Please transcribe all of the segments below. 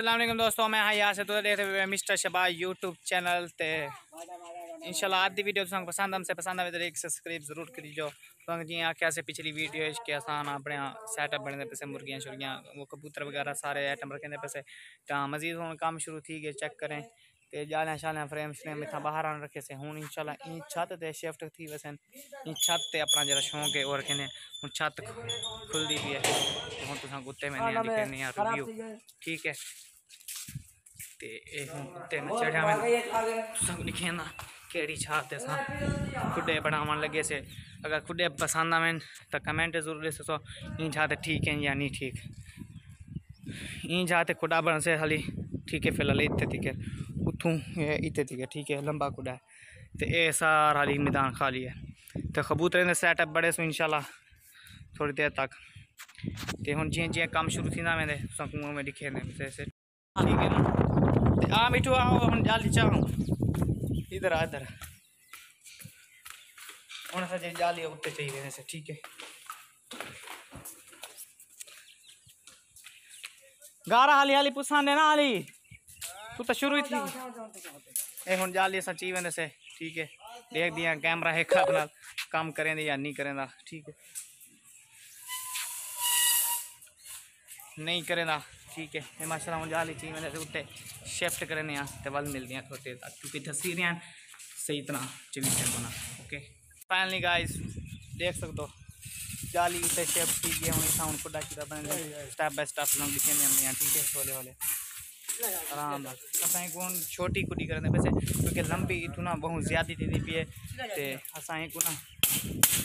असलम दोस्तों, मैं हाँ यहाँ से तो देख रहे मिस्टर शबा यूट्यूब चैनल ते। इंशाल्लाह की वीडियो तुम पसंद, हमसे पसंद आए तो एक सब्सक्राइब ज़रूर कर करीजो। तो जी आख्या से पिछली वीडियो के आसान अपने सैटअप बने दे पैसे, मुर्गियाँ शुर्गियाँ, वो कबूतर वगैरह सारे आइटम रखे पैसे। तो मजीद हूँ काम शुरू थी गए, चेक करें। ते जालियाँ शालियाँ फ्रेम श्रेम इतना बाहर आने रखे से। हूँ इंशाल्लाह इन छत ते शिफ्ट थी वैसे इन छत ते अपना जरा शौक है और कहने हूँ छत खुल दी है। तो हूँ तुम कुत्ते में नहीं करनी है रिव्यू ठीक है। ते कुत्ते में चढ़िया में। तुसा लिखे ना केड़ी छत ते सा। खुडे बनावन लगे से। अगर खुडे पसंद आवे तो कमेंट ज़रूर दे सो इन छत ठीक है या नहीं ठीक? इन छत खुडा बन से खाली। ठीक है, फ़िलहाल इतने है। उतों इतने है, ठीक है, लंबा खुदा है। तो ये सारा हाली मैदान खाली है। तो कबूतर के सैटअप बड़े सो इंशाल्लाह थोड़ी देर तक। तो हूँ जियाँ जियाँ कम शुरू थी मैंने कुएँ में लिखे ठीक है ना आ मिठू आओ हम जाली चाहो इधर आ, इधर। हूँ सजे जाली उत्ते चाहिए ठीक है। गारा हाली हाली पुसाने ना हाली। तू तो शुरू ही थी। ए हुन जाली असा ची वेंदे से ठीक है? देख दिया कैमरा है खात नाल। काम करें या नहीं करें ठीक है? नहीं करें ठीक है? माशाल्लाह हूँ जाली ची वेंदे उत्ते शिफ्ट करने तो वल मिलती हैं थोड़ी तक। क्योंकि तस्वीरें सही तरह चवीचर बना ओके? फाइनली गाइस देख सकते हो जाली उत्ते शिफ्ट ठीक है? हूँ हूँ खुदा शुदा बन स्टेप बाय स्टेप लिखे हमने ठीक है? हौले हौले आराम असां कौन छोटी कुड़ी करने वैसे क्योंकि लंबी इतू ना बहुत ज़्यादा थी पी है तो असां को ना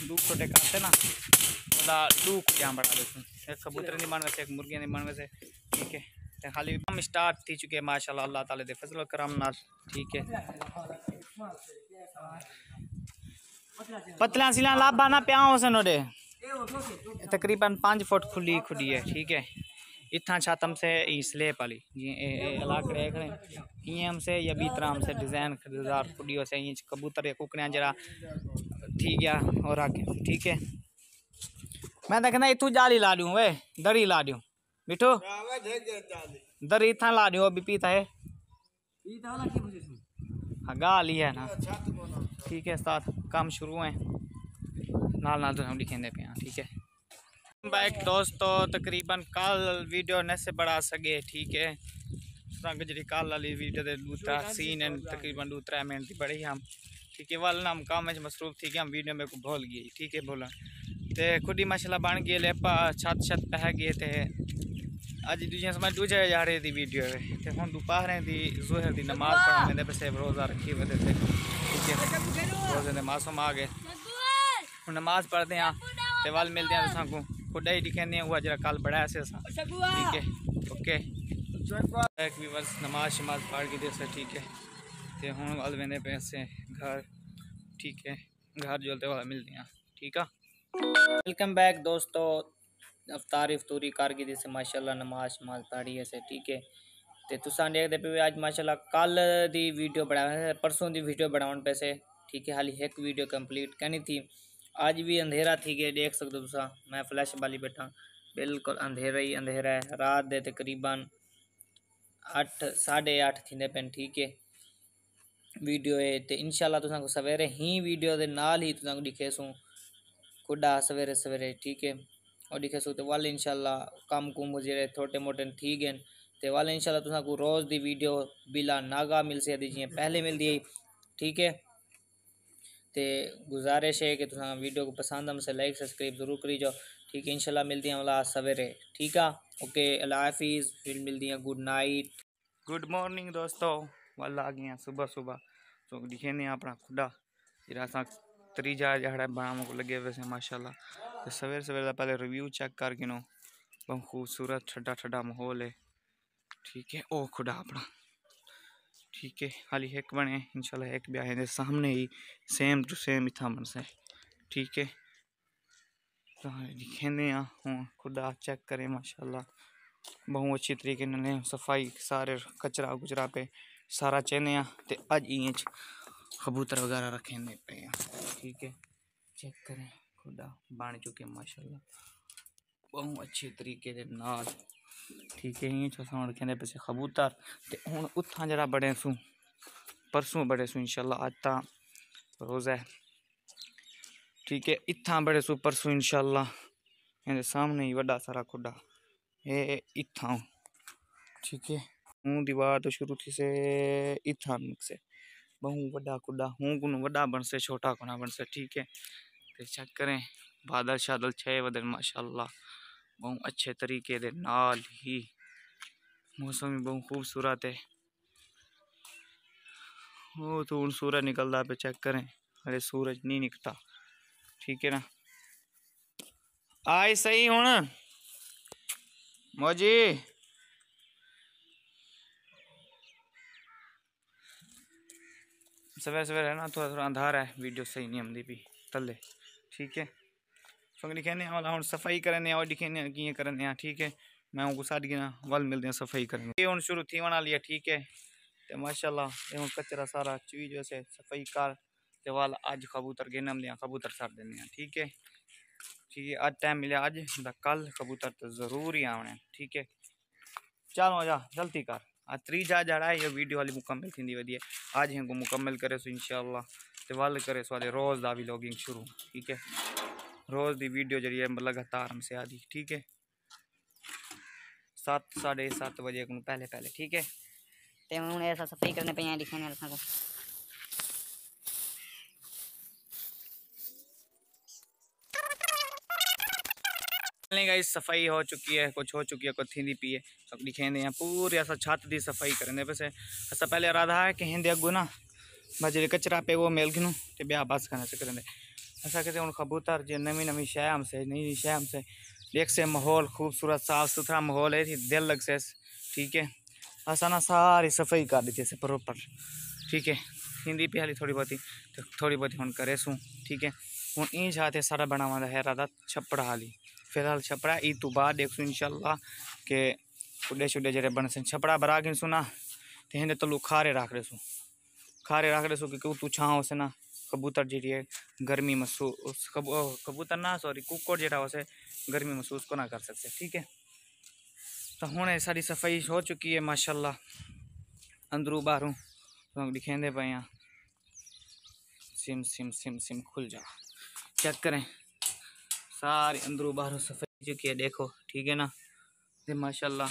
दू छोटे काटे ना ओला दू कुटियाँ बढ़ा देते कबूतर नहीं बन वैसे, एक नहीं बन वैसे, ठीक है? तो खाली काम स्टार्ट थी चुके माशाल्लाह, अल्लाह ताले दे फजल करम नाल, ठीक है? पतला सिला लाभा ना प्या सन ओडे तकरीबन पाँच फुट खुली खुली है, ठीक है? इतना छातम से स्लेप वाली इलाके इं हमसे या बी तरह हमसे डिज़ाइन खरीदार खुडियो से इन कबूतर या कुकड़िया जरा थी गया और आगे ठीक है। मैं देखना इतू जाली ला दूँ वे दरी ला दूँ। मिठू? दरी इतना ला दूँ अभी पीता है। हाँ गाली है ना। ठीक है साथ काम शुरू है। नाल नाल तो हम लिखेंगे पे ठीक है। बैक दोस्तों तकरीबन कल वीडियो ने से बढ़ा सके ठीक है? संग जी कल वाली वीडियो दे दूसरा सीन है तकरीबन दो त्रै मिनट की बड़ी हम। ठीक है वाल हम काम मसरूफ थी हम वीडियो में को भूल गई ठीक है बोला। तो खुद ही माशाल्लाह बन गए ले छत छत पह गए थे अज दूजे समय दूजे यारे दी वीडियो है। तो हम दोपहर की जोहर की नमाज़ पढ़ने पैसे रोज़ा रखी हुए थे ठीक है रोज़े ने मासूम आ गए। नमाज़ पढ़ते हैं तो वाल मिलते हैं तो खुदा ही दिखे हुआ जरा कल बड़ा ऐसे। ठीक है ओके। एक बस नमाज़ शमाज पढ़ के जैसे ठीक है। तो हूँ वाल वेंदे पैसे घर ठीक है। घर जोलते वाला मिलते हैं। ठीक है? वेलकम बैक दोस्तों। अवतार इफ्तूरी कारगिरी से माशाल्लाह नमाज़ शमाज पढ़ी ऐसे ठीक है। तो तुसा देखते पे अज माशाल्लाह कल दी वीडियो बना परसों दी वीडियो बनाने पैसे ठीक है हाली एक वीडियो कंप्लीट करनी थी। आज भी अंधेरा थी गए देख सकते हो मैं फ्लैश वाली बैठा बिल्कुल अंधेरा ही अंधेरा है। रात दे तकरीबन अठ साढ़े अठ थी पेन ठीक है। वीडियो है तो इनशाला तुसा को सवेरे ही वीडियो के नाल ही तुसा को दिखे सूँ खुडा सवेरे सवेरे, ठीक है। और दिखे सू तो वाल इनशाला कम कुम जे थोटे मोटे ठीक है तो वाले इनशाला तुसा को रोज़ दी वीडियो बिला नागा मिल सकती जी पहले मिलती है ठीक है। तो गुजारिश है कि तुम वीडियो को पसंद हमसे लाइक, सब्सक्राइब ज़रूर करी जाओ। ठीक है, इंशाल्लाह मिलती हैं वाला सवेरे। ठीक है? ओके, अल्लाह हाफिज़। फिर मिलती हैं। गुड नाइट गुड मॉर्निंग दोस्तों। वाला आ गए सुबह सुबह। तो दिखे अपना खुदा। जरा त्रीजा जड़ा बनाने को लगे वैसे माशाल्लाह। तो सवेरे सवेरे का पहले रिव्यू चेक कर गिनो बहुत खूबसूरत ठंडा ठंडा माहौल है। ठीक है? ओ खुदा अपना। ठीक है, हाली एक बने, इंशाल्लाह एक भी आए सामने ही सेम टू सेम इतना बन से ठीक है? तो दिखेंदे हूँ, खुदा चेक करें, माशाल्लाह। बहुत अच्छी तरीके ने सफ़ाई, सारे कचरा कुचरा पे, सारा चेने तो अज इं कबूतर वगैरह रखे पे ठीक है? चेक करें, खुदा बन चुके माशाल्लाह। बहुत अच्छे तरीके नाल ठीक है, इ'यां तुसें हून रक्खे पिच्छे कबूतर। ते हून उत्थां जेह्ड़ा बड़े सू, परसों बड़े सू इंशाल्लाह अज्ज तां रोज़ा है ठीक है, इत्थां बड़े सू, परसों मेरे सामने ही बड़ा सारा खुडा ये इत्थां ठीक है, हूँ दीवार तो शुरू थी से इत्थां से बहु बड़ा खुडा हूँ को बड़ा बनसे, छोटा कोना बनसे, ठीक है। चेक करें, बादल शादल छे बदल माशाल्लाह बहुत अच्छे तरीके दे, नाल ही। मौसम भी बहुत खूबसूरत है। वो तो हूँ सूरज निकलता पे चेक करें। अरे, सूरज नहीं निकलता। ठीक है ना? आए सही हूँ मौजी। सवेरे सवेरे है ना थोड़ा थोड़ा अंधार है। वीडियो सही नहीं आती भी तले ठीक है? दिखेने वाला हम सफ़ाई करने और दिखेने किए करने ठीक है। मैं उनको गिना, वल मिलते हैं सफ़ाई करेंगे ये हूँ शुरू थी वाला लिया ठीक है। तो माशाल्लाह, ये कचरा सारा चीज़ वैसे सफ़ाई कर, ते वाल अज कबूतर गिनम लिया, कबूतर सार देने ठीक है। ठीक है अज टाइम मिले अज कल कबूतर तो ज़रूर ही आने ठीक है। चलो जा जल्दी कर। आज त्रीजा जड़ा है, ये वीडियो वाली मुकम्मल थी वधी अज इनको मुकम्मल करे सो इंशाल्लाह, ते वल करे सो रोज़ का भी लॉगिंग शुरू, ठीक है। रोज़ की वीडियो जी लगातार हमसे आदि ठीक है? सत्त साढ़े सत्त बजे को पहले पहले ठीक है? ते हूँ ऐसा सफ़ाई करने पे दिखाने को गाइस सफ़ाई हो चुकी है कुछ हो चुकी है कुछ थी पी है। सब दिखेंदे हैं पूरी असा छत की सफ़ाई करेंगे वैसे असा पहले इरादा है कि हिंदे अगू ना बजे कचरा पे वो मेल गिनू तो ब्याह बस करने से करेंगे ऐसा कहते हूँ कबूतर जो नवी नवी शह हमसे नई नई शह हमसे देख से माहौल खूबसूरत साफ़ सुथरा माहौल है दिल लग से ठीक है? असा ना सारी सफ़ाई कर दी थी प्रॉपर ठीक है? हिंदी हाली थोड़ी बहुत तो थोड़ी बहुत हूँ करे सूँ, ठीक है? हूँ ई चाहते सारा बनावा है इरादा छप्पड़ हाली। फ़िलहाल छपड़ा ई तो बाद देख इंशाल्लाह, के उडे शुडे जरे बन से। छपड़ा बरा गिन सुना तो हिंदे तलु खारे राख रहे सु। खारे राख रहे सु, कि तू छाओ से ना कबूतर जी गर्मी महसूस कबूतर ना सॉरी कुकर जरा उसे गर्मी महसूस को ना कर सकते ठीक है? तो हूँ सारी सफ़ाई हो चुकी है, माशाल्लाह। अंदरू बाहरू तो दिखेंदे पे हाँ सिम सिम सिम सिम खुल जा। चेक करें। सारी अंदरू बाहरों सफ़ाई चुकी है, देखो, ठीक है ना? माशाल्लाह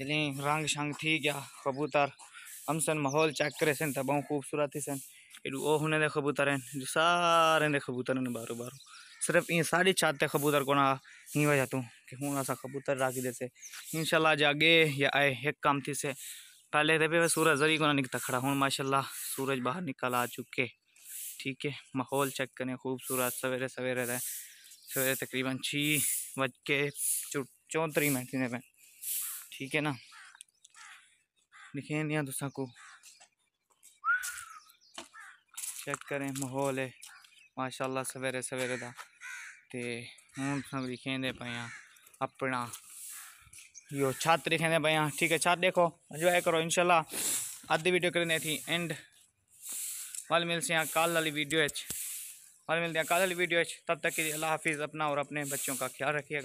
रंग शंग थी क्या कबूतर। हम सन माहौल चेक करे सन खूबसूरत ही सन। एडू ओ होने दे कबूतर हैं जो सारे दे कबूतर ने बारो बारो। सिर्फ़ ये सारी छाते कबूतर को ना ही वजह तू कि हूँ ऐसा कबूतर राखी दे से इंशाल्लाह जागे या आए, एक काम थी से पहले रे सूरज जरी को ना निकता खड़ा हूँ माशाल्लाह सूरज बाहर निकल आ चुके। ठीक है, माहौल चेक करें खूबसूरत, सवेरे सवेरे रहे। सवेरे तकरीबन छी बज के चौंतरी मिनट ठीक है ना? दिखे तुसा को चेक करें, माहौल है। माशाल्लाह सवेरे सवेरे का तो हूँ सब दिखेंदे पे हाँ अपना। यो छत दिखेंदे पे हाँ ठीक है, छत देखो एंजॉय करो, इंशाल्लाह। अद्धी वीडियो करने थी एंड वाल मिल से कल वाली वीडियो और मिलते हैं कल वाली वीडियो तब तक के लिए अल्लाह हाफिज़, अपना और अपने बच्चों का ख्याल रखिएगा।